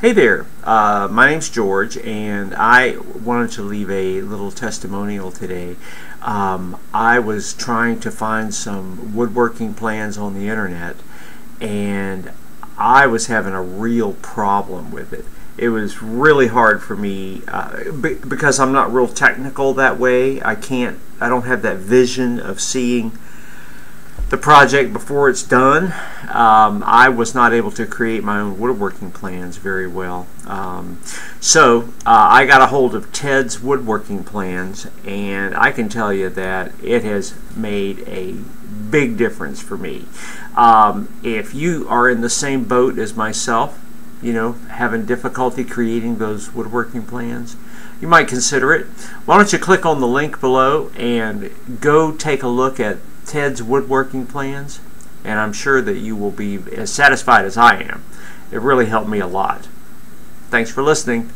Hey there, uh, my name's George, and I wanted to leave a little testimonial today. Um, I was trying to find some woodworking plans on the internet, and I was having a real problem with it. It was really hard for me uh, because I'm not real technical that way. I can't, I don't have that vision of seeing the project before it's done. Um, I was not able to create my own woodworking plans very well. Um, so uh, I got a hold of Ted's woodworking plans and I can tell you that it has made a big difference for me. Um, if you are in the same boat as myself, you know, having difficulty creating those woodworking plans, you might consider it. Why don't you click on the link below and go take a look at Ted's woodworking plans, and I'm sure that you will be as satisfied as I am. It really helped me a lot. Thanks for listening.